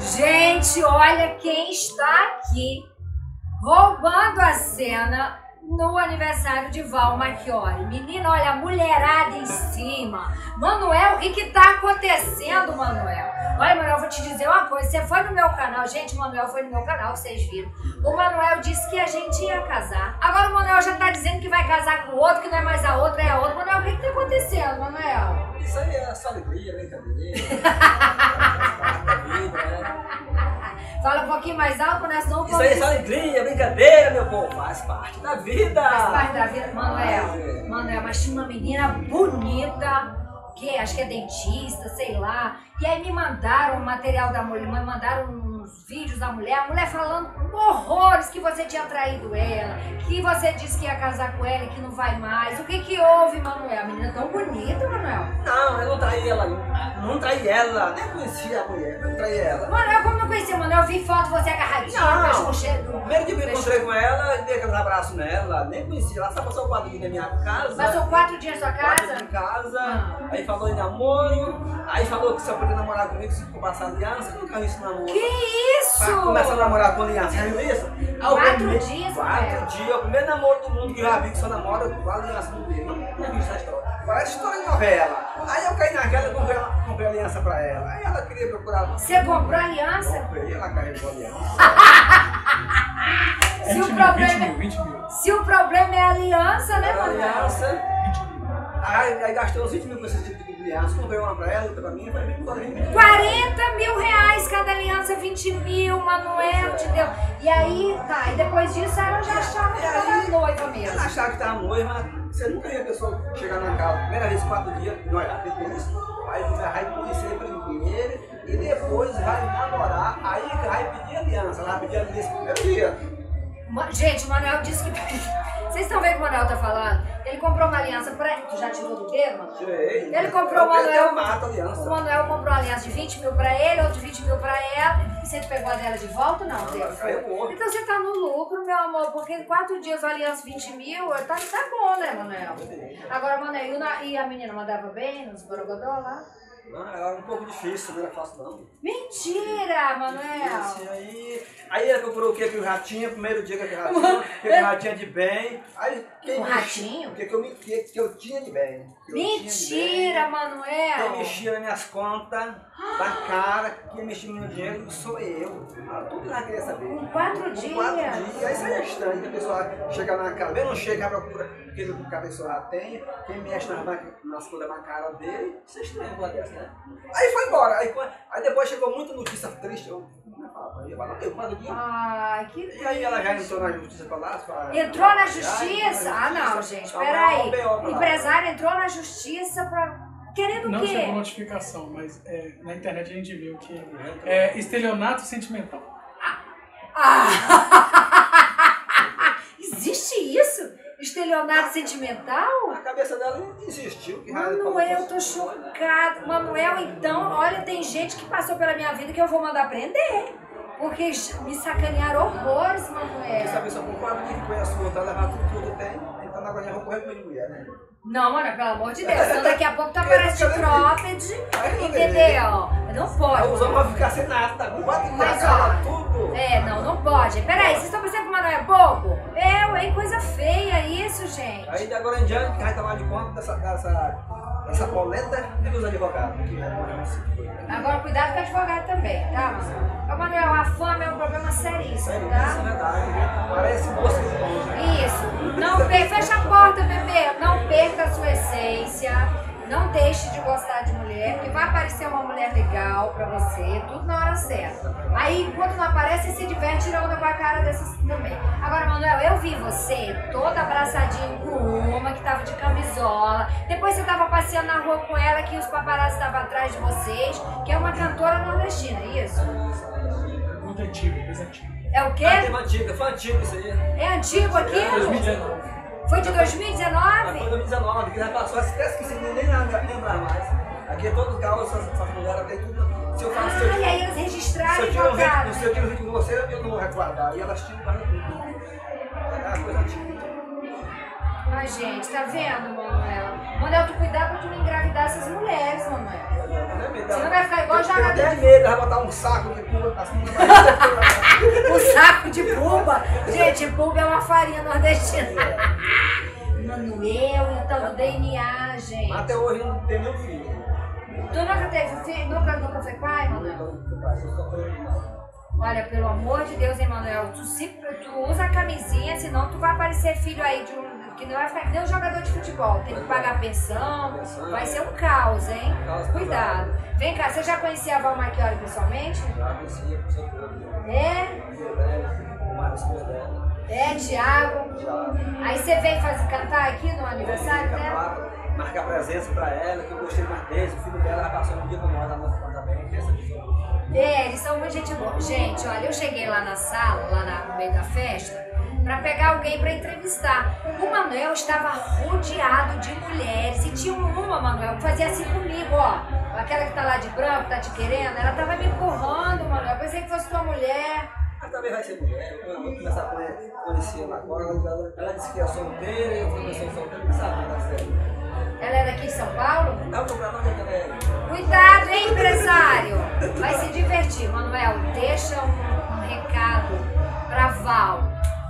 Gente, olha quem está aqui roubando a cena no aniversário de Val Machiori. Menina, olha, a mulherada em cima. Manuel, o que que tá acontecendo, Manuel? Olha, Manuel, vou te dizer uma coisa. Você foi no meu canal, gente, o Manuel foi no meu canal, vocês viram. O Manuel disse que a gente ia casar. Agora o Manuel já tá dizendo que vai casar com o outro, que não é mais a outra, é a outra. Manuel, o que que tá acontecendo, Manuel? Isso aí é só alegria, brincadeira. vida, né? Fala um pouquinho mais alto, né? Senão Isso aí é só alegria, brincadeira, meu povo. Faz parte da vida. Faz parte da vida. Manuel, Manuel, mas tinha uma menina bonita, que acho que é dentista, sei lá. E aí me mandaram o material da mulher, me mandaram uns vídeos da mulher, a mulher falando horrores que você tinha traído ela, que você disse que ia casar com ela e que não vai mais. O que que houve, Manuel? A menina tão bonita, Manuel. Não, eu não traí ela. Não traí ela. Nem conhecia a mulher. Não traí ela. Manuel, como não conhecia, Manuel? Eu vi foto de você agarradinha, Não. com cheiro. Primeiro que eu encontrei com ela, dei aqueles abraços nela, nem conhecia. Ela só passou quatro dias na minha casa. Passou quatro dias na sua Quatro casa? dias em casa, Ah. aí falou em namoro, aí falou que só namorar comigo se for passar aliança, eu nunca vi isso namoro. Que isso? Começar a namorar com aliança, já viu isso? Ah, Quatro primeiro- dias, Quatro dias, o primeiro namoro do mundo que eu já vi que só namora com aliança no meio. Não, vi essa história. Parece história de novela. Aí eu caí naquela e comprei, comprei aliança pra ela. Aí ela queria procurar. Você comprou aliança? Comprei, ela carregou aliança. Se 20 o mil, problema 20 mil, 20 mil. Se o problema é a aliança, né, Era Manuel? aliança. 20 mil. Aí, aí gastei uns 20 mil com esse tipo de aliança. Comprei uma pra ela, outra pra mim, 20 mil. 40 mil reais cada aliança, 20 mil, Manuel te deu. E aí, tá, e depois disso ela já achava que era noiva Ela mesmo. achava que tava noiva, você nunca via a pessoa chegar na casa, primeira vez, quatro dias, não é, depois, aí vai conhecer primeiro e depois vai namorar, aí vai pedir aliança, ela vai pedir aliança primeiro dia. Gente, o Manuel disse que. Vocês estão vendo o que o Manuel tá falando? Ele comprou uma aliança pra. Tu já tirou do dedo, Manuel? Tirei. Ele comprou uma Eu aliança. mato a O. Manuel comprou uma aliança de 20 mil pra ele, outro de 20 mil pra ela. E você pegou a dela de volta? Não, Deus. Então você tá no lucro, meu amor, porque quatro dias uma aliança 20 mil, tá, tá bom, né, Manuel? Agora, Manuel, o e a menina mandava bem nos borogodó lá? Não, era um pouco difícil, não era fácil não. Mentira, Manuel! Assim, aí, aí ela procurou o que que o ratinho, primeiro dia que eu ratinho, que o ratinho de bem. Aí, quem O ratinho? O que, que, eu, me- que, que eu tinha de bem. Mentira, bem. Manuel! Quem mexia nas minhas contas, da cara, quem mexia no meu dinheiro sou eu. Ah, Tudo ela queria saber. Com quatro Com dias. quatro dias. Aí isso aí é estranho, que a pessoa chega na cara, não chega procura aquilo que a pessoa tem, quem mexe nas, nas coisas na cara dele, isso é estranho uma dessa? Aí foi embora. Aí, aí depois chegou muita notícia triste. Eu, é que. Ai, que E aí ela já entrou na justiça pra lá? pra- Entrou na justiça? Ah, não, gente, peraí. Empresário entrou na justiça pra. Querendo o Não quê? chegou notificação, mas é, na internet a gente viu que é estelionato sentimental. Ah! Estelionato sentimental? A cabeça dela não raio Manuel, eu tô isso. chocada. Manuel, então, olha, tem gente que passou pela minha vida que eu vou mandar prender. Porque me sacanearam horrores, Manuel. saber só com quatro que conhece o outro, levar tudo que tenho, então agora eu vou correr com ele mulher, né? Não, mano, pelo amor de Deus. Então daqui a pouco tu aparece de não entendeu? Não pode. Aí os homens vão ficar sem nada, tá dias, Mas, ó, tudo. É, não, não pode. Peraí, vocês estão pensando que o Manuel é bobo? Eu, hein? Coisa feia isso, gente. Aí de agora em diante, quem vai tomar de conta dessa, dessa, dessa polenta é os advogados. Que é. Agora, cuidado com o advogado também, tá? Ô, Manuel, a fama é um problema seríssimo, Sério, isso é tá? verdade. Parece longe. Isso. Não perca, fecha a porta, bebê. Não perca. Não deixe de gostar de mulher, porque vai aparecer uma mulher legal pra você, tudo na hora certa. Aí, enquanto não aparece, você se diverte tirando com a cara dessas também. Agora, Manuel, eu vi você toda abraçadinha com uma que tava de camisola. Depois você tava passeando na rua com ela, que os paparazzi estavam atrás de vocês, que é uma cantora nordestina, é isso? Muito antigo, coisa antiga. É o quê? Ah, tem uma antiga, foi antigo isso aí. É antigo aquilo? 2019. Foi de Mas 2019? foi 2019, que já passou, até esqueci, nem lembrar lembrar mais. Aqui é os gaúchos, essas, essas mulheres tem tudo. Se eu faço, se eu Ah, e aí eles se registraram eu e tiro um vídeo, se eu tiro um vídeo com você, eu não vou recordar. E elas tiram para tudo. É uma coisa antiga. Ai, gente, tá vendo, Manuela? Manuel, tu cuidar pra tu não engravidar essas mulheres, Manuel. Você não vai ficar igual Eu tenho jogador até de medo, vai botar um saco de assim na barriga. O saco de pulba. Gente, pulba é uma farinha nordestina. Manuel, então do DNA, gente. Até hoje não tem nenhum filho. Tu nunca teve filho? Nunca, nunca foi pai, Manuel? Olha, pelo amor de Deus, hein, Manuel? Tu, se, tu usa a camisinha, senão tu vai aparecer filho aí de um. Que não vai ficar que nem um jogador de futebol. Tem que pagar pensão. Vai ser um caos, hein? Cuidado. Vem cá, você já conhecia a Val Marchiori pessoalmente? Já conhecia, com certeza. É? É, Thiago. Já. Aí você veio fazer cantar aqui no aniversário dela? Marcar presença pra ela, que eu gostei mais dele. O filho dela já passou um dia com nós lá no também. Tem essa visão. É, eles são muito gente boa. Gente, olha, eu cheguei lá na sala, lá na- no meio da festa, pra pegar alguém pra entrevistar. O Manuel estava rodeado de mulheres e tinha uma, Manuel, que fazia assim comigo, ó. Aquela que tá lá de branco, tá te querendo, ela tava me empurrando, Manuel. Eu pensei que fosse tua mulher. Também vai ser mulher. Eu vou começar a conhe- conhecer ela agora. Ela, disse que é solteira, eu comecei solteira, não sabe, tá certo. Ela é daqui de São Paulo? Ela tô pra onde ela é. Cuidado, hein, empresário? Vai se divertir. Manuel, deixa um, um recado pra Val.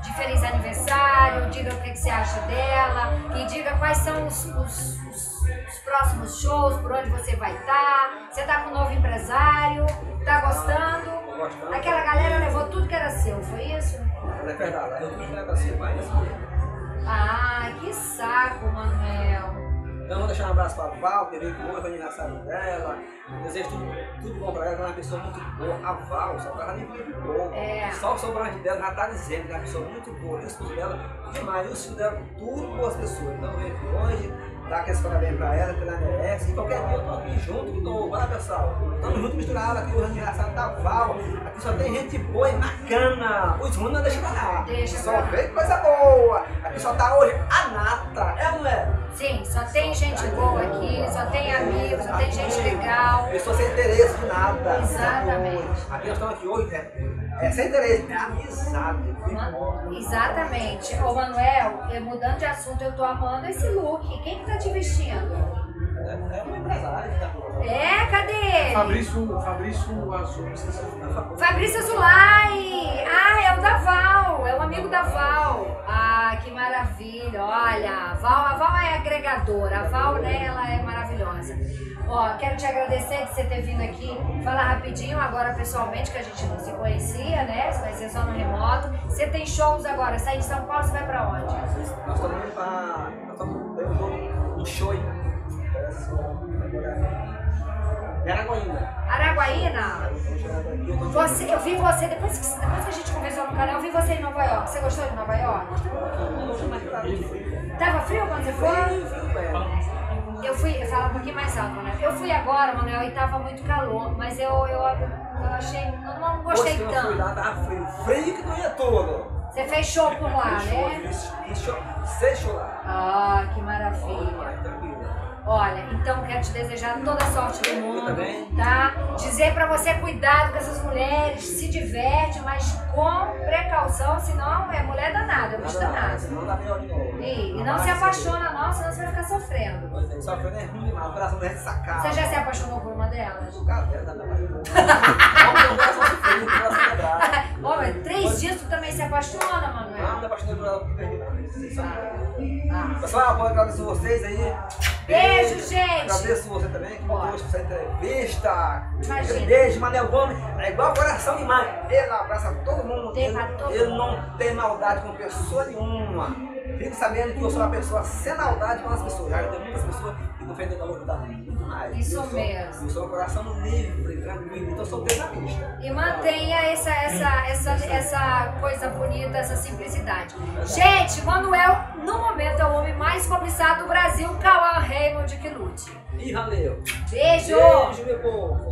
De feliz aniversário, diga o que, que você acha dela e diga quais são os, os- os- os próximos shows, por onde você vai estar. Você tá com um novo empresário, tá gostando? Gostando. Que foi isso? É verdade. Eu não lembro assim, mas assim mesmo. Ai, que saco, Manuel. Então, vou deixar um abraço para a Val, que veio hoje, o aniversário dela. Desejo tudo, tudo bom para ela, ela é uma pessoa muito boa. A Val, só para ela é muito boa. É. Só o sobrante dela já está dizendo que é uma pessoa muito boa. E os filhos dela, demais. E os filhos dela, tudo boas pessoas. Então, veio aqui hoje, dar aqueles parabéns para ela, que ela merece. E qualquer dia eu tô aqui junto de novo. Olha, pessoal. Estamos juntos misturados aqui, o aniversário da Val. Aqui só tem gente boa e bacana. Os ruins não deixam pra lá. Deixa Só pra vem coisa boa. Aqui só tá hoje a nata. É ou não é? Sim, só tem gente boa aqui, só tem amigos, só tem gente legal. Pessoa sem interesse de nada. Exatamente. Aqui nós estamos aqui hoje, é, é sem interesse, é amizade. Ma- Exatamente. Ô Manuel, eu- mudando de assunto, eu tô amando esse look. Quem que tá te vestindo? É, é um empresário que tá É, cadê ele? Fabrício, Fabrício Azul, é Fabrício Azulay! Ah, é o da Val, é o amigo da Val. Ah, que maravilha, olha, a Val, a Val é agregadora, a Val, né, ela é maravilhosa. Ó, quero te agradecer de você ter vindo aqui, falar rapidinho agora pessoalmente, que a gente não se conhecia, né, vai ser só no remoto. Você tem shows agora, sai de São Paulo, você vai pra onde? Nós estamos indo para. Nós estamos um show em. Em Araguaína. Araguaína? Você, eu vi você, depois que, depois que a gente conversou no canal, eu vi você em Nova York. Você gostou de Nova York? Tava frio quando você foi? Eu fui, fala um pouquinho mais alto, né? Eu fui agora, Manuel, e tava muito calor, mas eu, eu, eu achei, eu não gostei Hoje que eu fui tanto. lá, tava frio. Frio que não ia todo. Você fez show por lá, Show, né? fiz- fiz show, seis shows lá. Ah, que maravilha. tranquilo. Olha, então quero te desejar toda a sorte do mundo, tá? Dizer pra você cuidado com essas mulheres, se diverte, mas com precaução, senão é mulher danada, é bicho danado. Senão dá melhor de novo. E, e não se apaixona não, senão você vai ficar sofrendo. Pois é, sofrendo é ruim demais, o coração não é sacado. Você já se apaixonou por uma delas? O cara dela tá me. Ó, mas três dias tu também se apaixona, Não, Manuel? me apaixonei por ela por perder nada. Ah. Pessoal, eu agradeço vocês aí. Beijo, gente! Agradeço você também que me Ó. trouxe essa entrevista. Imagina. Beijo, Manel Gomes. É igual coração de mãe. Ele abraça todo mundo. Ele, ele não tem maldade com pessoa nenhuma. Fique sabendo que eu sou uma pessoa sem maldade com as pessoas. Já tem muitas pessoas que defendem da luta muito mais. Isso eu sou, mesmo. Eu sou um coração livre, tranquilo. Então eu sou bem na pista. E mantenha essa, essa, essa, essa coisa bonita, essa simplicidade. Gente, Manuel, no momento, é o homem mais cobiçado do Brasil, Cauã Raymond que lute. E valeu. Beijo! Beijo, meu povo.